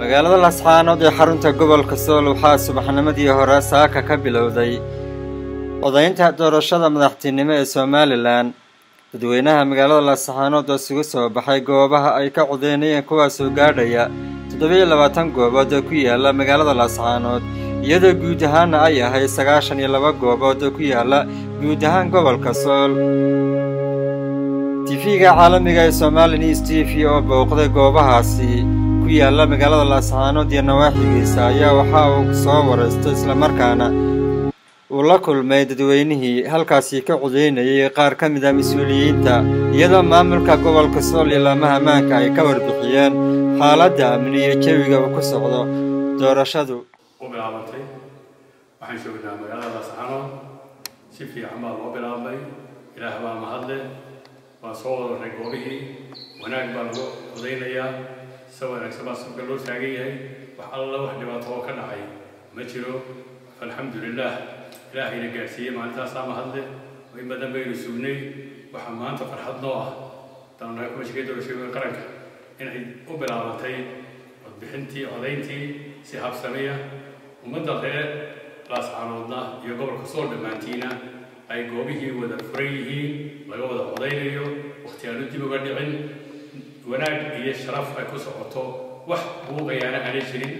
magaalada lasxaanood ee xarunta gobolka sool waxaa subaxnimadii hore saaka ka bilowday codaynta doorashada madaxtinimo ee somalilan dadweynaha magaalada lasxaanood oo isugu soo baxay goobaha ay ka codeynayeen kuwaasoo gaadhaya toddobiyo labaatan goobood oo ku yaalla magaalada lasxaanood iyadoo guud ahaanna ay ahay sagaashan iyo laba goobood oo ku yaalla guud ahaan gobolka sool. Tifiga caalamiga ee somali news t v oo booqday goobahaasi ku yaalla magaalada laascaanood iyo nawaaxigiisa ayaa waxa uu soo waraystay islamarkaana uu la kulmay dadweynihii halkaasi ka codeynayay qaar ka mid a mas'uuliyiinta iyadoo maamulka gobolka sool iyo laamaha ammaanka ay ka warbixiyeen xaaladda amni iyo jawiga uu ku socdo doorashadu. U bilaabantay waxaan joognaa magaalada laascaanood si fiican baa loo bilaabmay ilaah baa mahadle waan soo wadaray goobihii wanaag baa lagu codaynayaa سوينا كسبا سنقلوس عقية هاي. وح الله وح دوا طوكنا هاي ما تشلو فالحمد لله. إلهي نجاسية مع التاسع ما هلا وإما دم بين السوني وحمان تفرحضنا ترى نحن مش كده لو شو قرنك. إن هي أبل على تي وبحنتي وذينتي سحاب سمية ومدى غير راس على ودنا wanaag iyo sharaf ay ku socoto wax buuqayaana aanay jirin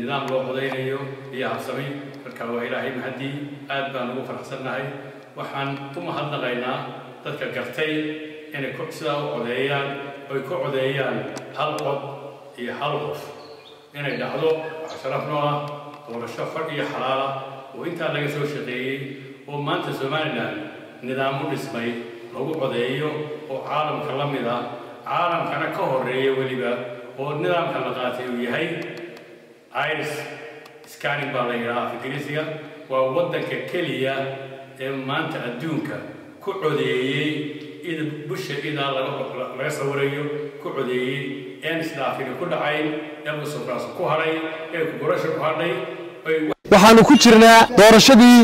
nidaam loo codaynayo iyo habsami. Marka waa ilaahay mahaddii aad baan ugu faraxsannahay. Waxaan u mahadnaqaynaa dadka gartay inay sidaa u codeeyaan oy ku codeeyaan hal cod iyo hal qof. Inay dhacdo sharaf ah doorasho xor iyo xalaala. Oo intaa laga soo shaqeeyey oo maanta somalilan nidaam u dhismay lagu codeeyo oo caalamka la mid ah caalamkana ka horreeya weliba oo nidaamka la qaatay uu yahay iris scanning baa la yidhaha af ingiriisiga waa waddanka keliya ee maanta adduunka ku codeeyey busha idaa laga sawirayo ku codeeyey een isdhaafina ku dhacayn ee musuqraas ku hadhay ee kugurasha ku hadhay. Waxaanu ku jirnaa doorashadii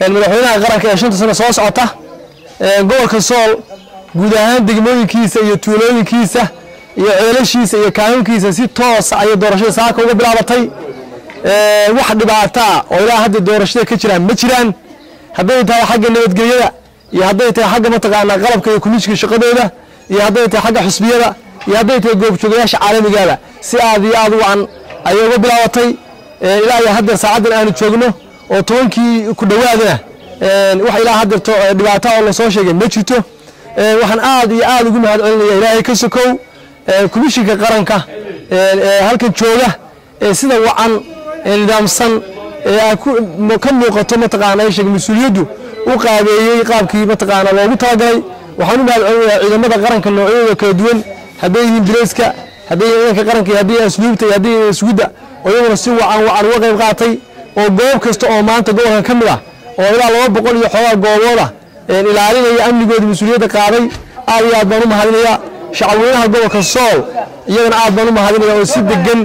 madaxweynaha qaranka ee shanta sano soo socota gobolka sool guud ahaan degmooyinkiisa iyo tuulooyinkiisa iyo ceelashiisa iyo kaanuunkiisa si toosa ayay doorashada saaka uga bilaabatay. Wax dhibaataa oo ilaa hadda doorashada ka jiraan ma jiraan. Hadday tahay xagga nabadgelyada iyo hadday tahay xagga mataqaanaa qalabka iyo kumiishka shaqadooda iyo hadday tahay xagga xusbiyada iyo hadday tahay goobjoogayaasha caalamigaaba si aad iyo aad wacan ayay uga bilaabatay. Ilaa iyo haddeer saacaddan aanu joogno oo tobankii ku dhowaadana wax ilaa haddeerto dhibaata oo la soo sheegay ma jirto waxaan aad iyo aad ugu mahad celinaya ilaahay ka sokow komishinka qaranka halkan jooga sida wacan nidaamsan ka muuqato mataqaana sheeg mas'uuliyaddu u qaabeeyey qaabkii mataqaana loogu talagalay. Waxaan u mahad celinayaa ciidamada qaranka noocyadooda kala duwan hadday yihiin direyska hadday ciidanka qaranka iyo hadday asluubta iyo hadday yihiin oo iyaguna si wacan wacan uga qayb qaatay oo goob kasta oo maanta gobolkan ka mid ah oo ilaa laba boqol iyo xoogaa goobooda ilaalinaya amnigooda mas'uuliyadda qaaday aad iyo aad baan u mahadinayaa shacabweynaha gobolka sool iyagana aad baan u mahadinaya oo si degan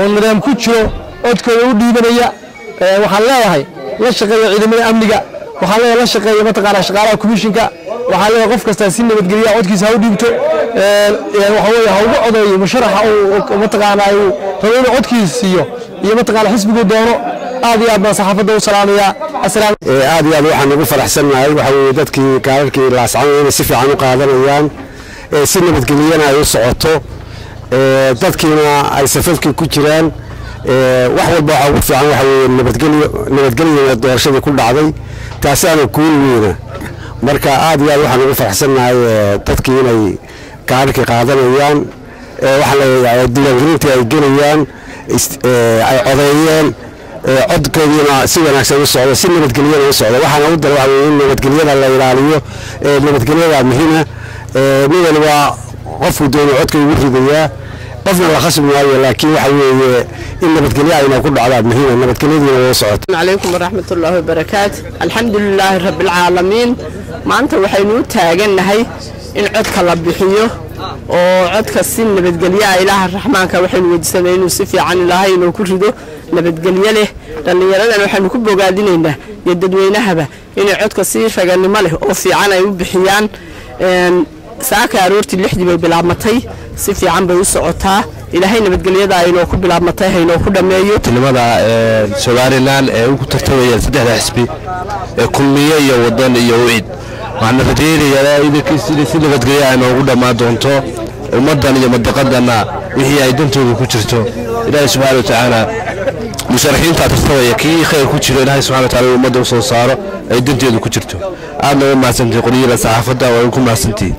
oo nidaam ku jiro codkooda u dhiibanaya. Waxaan leeyahay la shaqeeya ciidamada amniga waxaan leeyahay la shaqeeya mataqaanaa shaqaalaha komishinka waxaan leeyahay qof kastaa si nabadgelya codkiisa ha u dhiibto. Waxa weeye ha ugu codeeyo musharaxa mataqaanaa uu rabo inuu codkiisa siiyo iyo mataqaanaa xisbiguu doono aad iyo aad baan saxaafadda u salaamayaa. Aad iyo aad waxaan ugu faraxsannahay waxa weeye dadkii kaararkii laascanood inay si fiican u qaadanayaan. Si nabadgelyana ay u socoto. Dadkiina ay safafkii ku jiraan. Wax walba waxaa ugu fiican waxa weeye nabadgelyana doorashadii ku dhacday. Taasaana kuul weyna marka aad iyo aad waxaan ugu faraxsannahay dadkii inay kaararkii qaadanayaan. Waxaa leeyahay diiwaangelintii ay gelayaan ay codeeyeen codkoodiina si wanaagsan u socdo si nabadgelyana u socdo waxaana u weye in nabadgelyada la ilaaliyo nabadgelyada muhiima nin waliba qofku doona codka ugu ridayaa. Qofna la khasbi maayo laakiin waxa weeye in nabadgelyo ayna ku dhacdaa muhiima nabadgelyadiina way socoto calaykum waraxmatullaahi wabarakaatu. Alxamdulilaahi rabbilcaalamiin maanta waxaynu u taagannahay in codka la bixiyo oo codka si nabadgelyaa ilaaha raxmaanka waxaynu weydiisanay inuu si fiican ilaahay inuu ku rido nabadgelyo leh. Dhallinyaradan waxaynu ku bogaadinaynaa iyo dadweynahaba inay codka si raganimo leh oo fiican ay u bixiyaan. Saaka aroortii lixdii bay bilaabmatay si fiican bay u socotaa. Ilaahay nabadgelyada aynoo ku bilaabmatay haynoo ku dhammeeyo nimada somalilan ee ugu tartamayaan saddexda xisbi ee kulmiye iyo wadan iyo wicid waxaana rajaynayaa idankiis inay si nabadgelya ay noogu dhammaan doonto ummaddan iyo madaqadanna wixii ay dantooda ku jirto. Ilaahay subxaana watacaala musharaxiinta tartamaya kii khayr ku jiro ilaahay subxana wataala ummadda u saaro ay danteedu ku jirto. Aadna uga mahadsantihi qolyada saxaafadda waa ku mahadsantihi